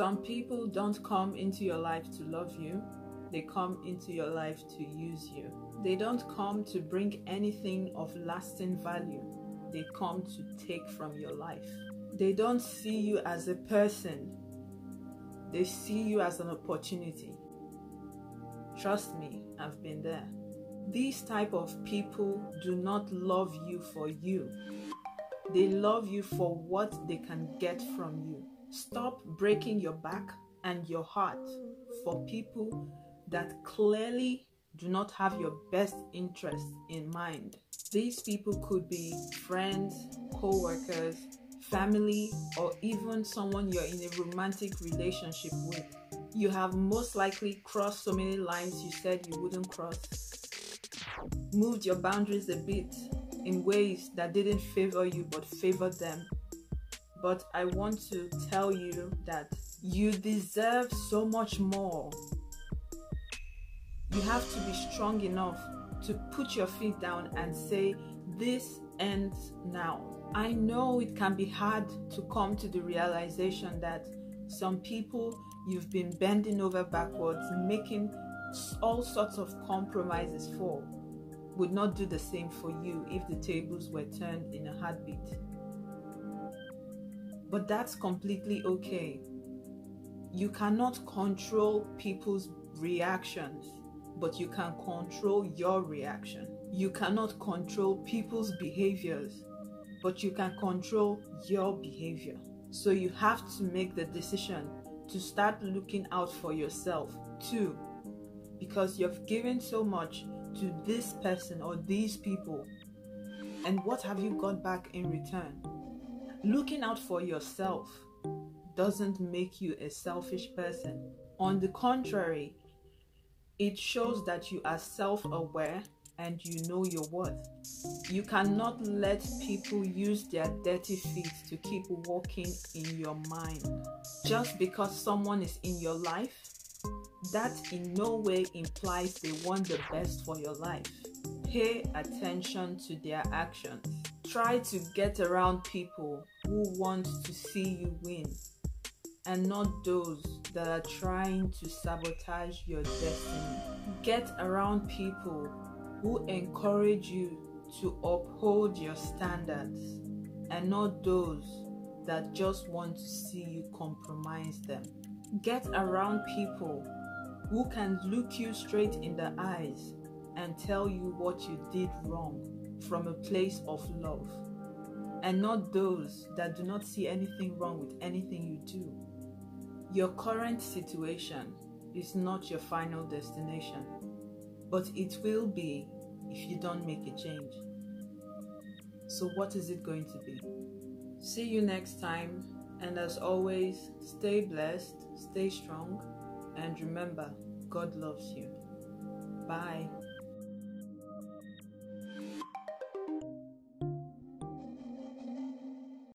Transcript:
Some people don't come into your life to love you, they come into your life to use you. They don't come to bring anything of lasting value, they come to take from your life. They don't see you as a person, they see you as an opportunity. Trust me, I've been there. These type of people do not love you for you. They love you for what they can get from you. Stop breaking your back and your heart for people that clearly do not have your best interest in mind. These people could be friends, co workers, family, or even someone you're in a romantic relationship with. You have most likely crossed so many lines you said you wouldn't cross, moved your boundaries a bit in ways that didn't favor you but favored them. But I want to tell you that you deserve so much more. You have to be strong enough to put your feet down and say, This ends now. I know it can be hard to come to the realization that some people you've been bending over backwards, making all sorts of compromises for, would not do the same for you if the tables were turned in a heartbeat. But that's completely okay. You cannot control people's reactions, but you can control your reaction. You cannot control people's behaviors, but you can control your behavior. So you have to make the decision to start looking out for yourself too, because you've given so much to this person or these people, and what have you got back in return? Looking out for yourself doesn't make you a selfish person. On the contrary, it shows that you are self aware and you know your worth. You cannot let people use their dirty feet to keep walking in your mind. Just because someone is in your life, that in no way implies they want the best for your life. Pay attention to their actions. Try to get around people who want to see you win and not those that are trying to sabotage your destiny. Get around people who encourage you to uphold your standards and not those that just want to see you compromise them. Get around people who can look you straight in the eyes and tell you what you did wrong from a place of love, and not those that do not see anything wrong with anything you do. Your current situation is not your final destination, but it will be if you don't make a change. So, what is it going to be? See you next time, and as always, stay blessed, stay strong, and remember, God loves you. Bye.